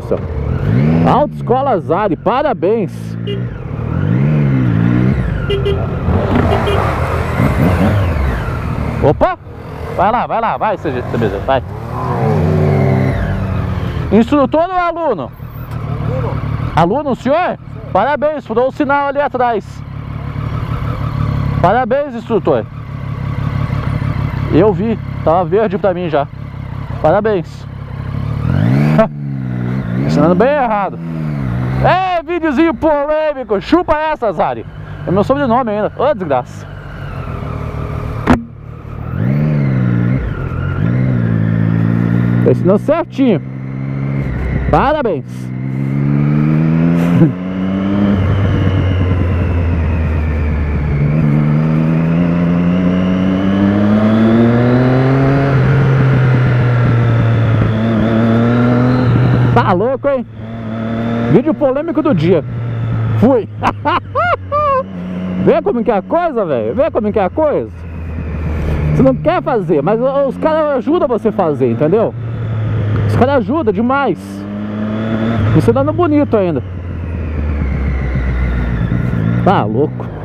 do céu. Autoescola Zari, parabéns. Opa! Vai lá, vai lá, vai, seja vai. Instrutor ou aluno? Aluno. Aluno, senhor? Parabéns, furou o sinal ali atrás. Parabéns, instrutor. Eu vi, tava verde pra mim já. Parabéns. Ensinando bem errado. É, videozinho polêmico. Chupa essa, Zari. É meu sobrenome ainda. Ô, desgraça. Tá ensinando certinho. Parabéns. Tá louco, hein? Vídeo polêmico do dia. Fui. Vê como que é a coisa, velho. Vê como que é a coisa. Você não quer fazer, mas os caras ajudam você a fazer, entendeu? Os caras ajudam demais. Você dando bonito ainda. Tá louco.